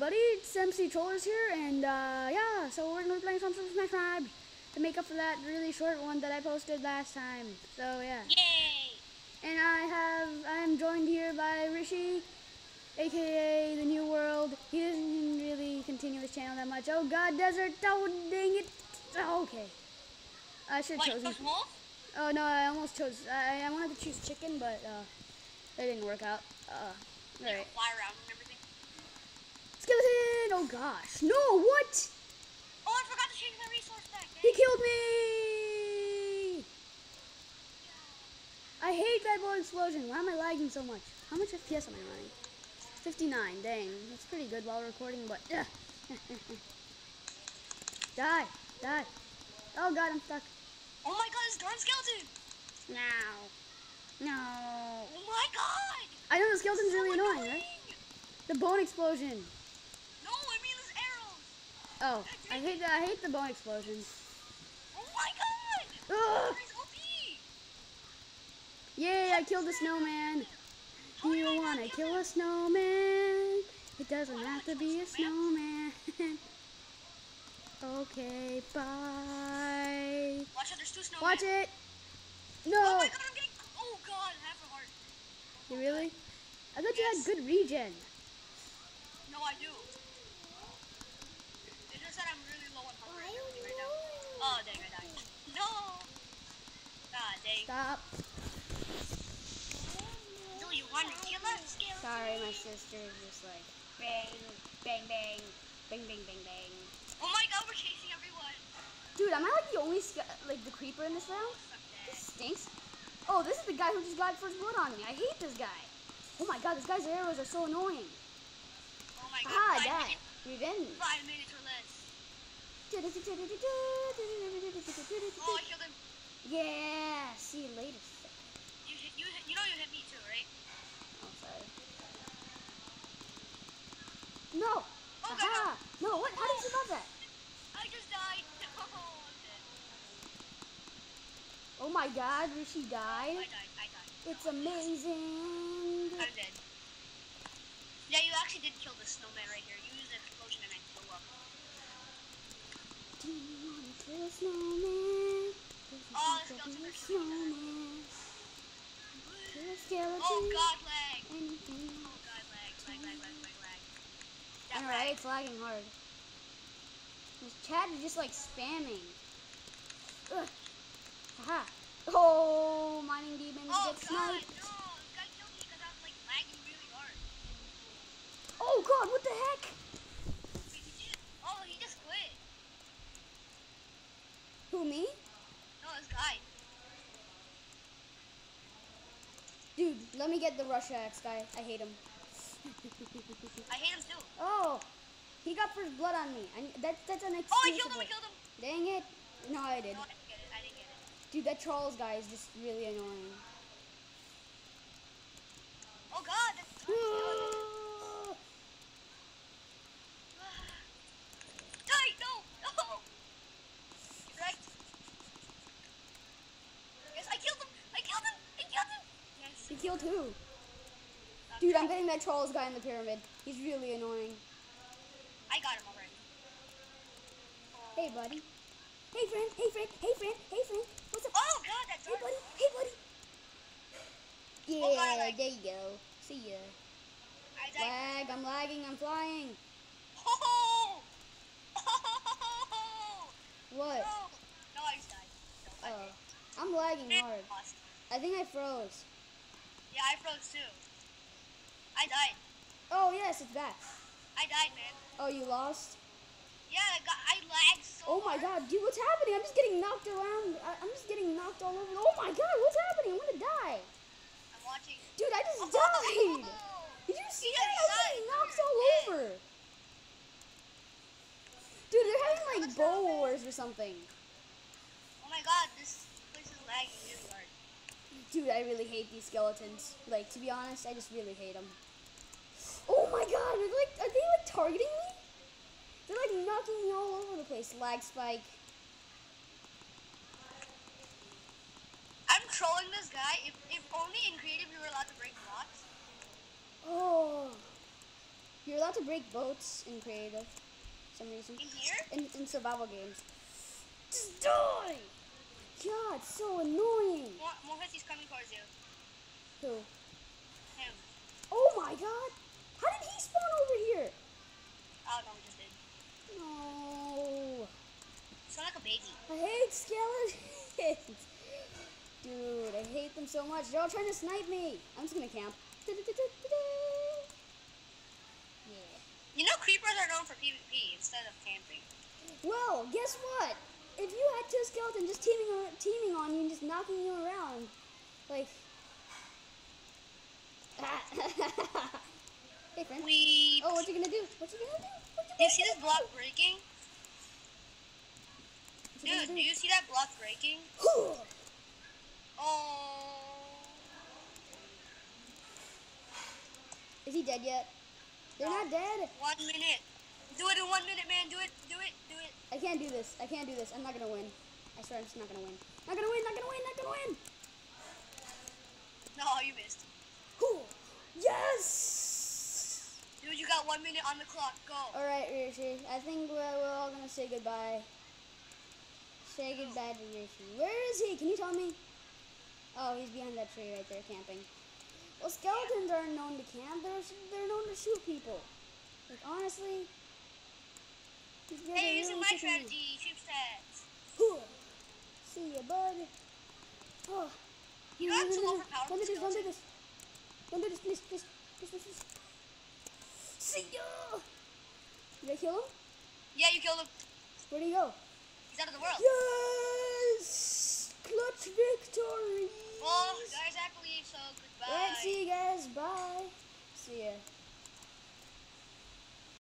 everybody, it's MC Trollers here, and uh, yeah, so we're gonna be playing some Smash Bros. to make up for that really short one that I posted last time. So yeah. Yay! And I have, I am joined here by Rishi, aka The New World. He doesn't really continue his channel that much. Oh God, Desert, oh dang it. Oh, okay. I should have chosen. Oh no, I almost chose. I, I wanted to choose chicken, but uh, it didn't work out. Uh, all right. fly around and everything. Skeleton! Oh gosh, no! What? Oh, I forgot to change my resource pack. He killed me! I hate that ball explosion. Why am I lagging so much? How much FPS am I running? 59. Dang, that's pretty good while recording, but ugh. die, die. Oh god, I'm stuck. Oh my god, it's darn skeleton! Now. no. Oh my god! I know the skeleton's So really annoying, right? The bone explosion. No, I mean those arrows! Oh, I hate the I hate the bone explosions. Oh my god! Ugh. Yay, I killed a snowman. Do you want to kill a snowman? It doesn't have to be a snowman. okay, bye. Watch out, there's two snowmen. Watch it. Oh No. my god, I'm getting. Oh god, half a heart. You really? I thought you had good regen. No, I do. It's just that I'm really low on hunger and everything right now. Oh, dang, I died. No! God dang. Stop. Do you want to kill us, skeleton? Sorry, is just like bang, bang, bang, bang, bang, bang, bang. Oh my god, we're chasing everyone. Dude, am I like the only like the creeper in this round? This stinks. Oh, this is the guy who just got first blood on me. I hate this guy. Oh my god, this guy's arrows are so annoying. Oh my god. Ah, five, die. minutes, Revenge. five minutes or less. Oh, I killed him. Yeah, see you later. You, hit, you, hit, you know you hit me too, right? Oh, sorry. No! Oh, Aha! No, what? How did you survive that? I just died. Oh, I'm dead. Oh my god, Rishi I died. I died. It's amazing. I'm dead. Yeah, you actually did kill the snowman right here. You used an explosion and I blew up. Do you wanna kill a snowman? Doesn't Oh, to the skeletons snowman. Kill a skeleton. Oh god, lag. Anything. Oh god, lag, lag, lag, lag, lag, lag. That Alright, lag. it's lagging hard. This chat is just like spamming. Ugh. Haha. Oh, mining demons Oh get god, no! sniped. This guy killed me I was like really. Oh god, what the heck? Wait, did you? Oh, he just quit. Who, me? No, this guy. Dude, let me get the Russia X guy. I hate him. I hate him too. oh, he got first blood on me. I, that, that's an Oh, I killed him! I killed him! Dang it. No, I did. No, I didn't get it. I didn't get it. Dude, that Charles guy is just really annoying. Oh god, that's Die! No! No! Right? Yes, I killed him! I killed him! I killed him! Yes. he killed who? Dude, I'm getting that Charles guy in the pyramid. He's really annoying. I got him already. Hey, buddy. Hey, friend. Hey, friend. Hey, friend. Hey, friend. What's up? God, that's Hey, buddy. Hey, buddy. Yeah, Oh, God, there you go. See ya. Lag. I'm lagging. I'm flying. Oh! Oh! What? No! No, I just died. No, Oh, I'm lagging hard. Lost. I think I froze. Yeah, I froze too. I died. Oh, yes, it's back. I died, man. Oh, you lost? Yeah, I got. I lagged so Oh my hard. god, dude, what's happening? I'm just getting knocked around. I- I'm just getting knocked all over. Oh my god, what's happening? I'm gonna die. I'm watching. Dude, I just died. Did you see He that? just I died. knocked all over. Dude, they're having like bow wars or something. Oh my god, this place is lagging really hard. Dude, I really hate these skeletons. Like, to be honest, I just really hate them. Oh my god, are they like, are they like targeting me? They're like knocking me all over the place. Lag spike. I'm trolling this guy. If, if only in creative you were allowed to break blocks. Oh. You're allowed to break boats in creative, for some reason. In here? In, in survival games. Just die! God, so annoying. Mo- Mohit is coming towards you. Who? Him. Oh my god! How did he spawn over here? Oh no, we just did. No. Sound like a baby. I hate skeletons. Dude, I hate them so much. They're all trying to snipe me. I'm just gonna camp. Yeah. You know creepers are known for PvP instead of camping. Well, guess what? If you had two skeletons just teaming on, teaming on you and just knocking you around, like. hey, friend. We. Oh, what you gonna do? What you gonna do? What you Do you see this block breaking? Dude, do you see that block breaking? Oh. Is he dead yet? They're not dead. One minute. Do it in one minute, man. Do it. Do it. Do it. I can't do this. I can't do this. I'm not gonna win. I swear I'm just not gonna win. Not gonna win. Not gonna win. Not gonna win. No, you missed. Whew. Yes. Dude, you got one minute on the clock. Go. All right, Rishi. I think we're, we're all gonna say goodbye. Say goodbye to Rishi. Where is he? Can you tell me? Oh, he's behind that tree right there, camping. Well, skeletons aren't known to camp. They're they're known to shoot people. Like honestly. these guys are Hey, using really my strategy. Shoot stats. Whew. See ya, bud. Oh. You have to no, no. overpower Don't do this, don't do this. Don't do this, please, please. Please, please, please. See ya! Did I kill him? Yeah, you killed him. Where'd he go? He's out of the world. Yes! Clutch victory! Well, guys, I oh, believe so. Goodbye. Alright, see you guys. Bye. See ya.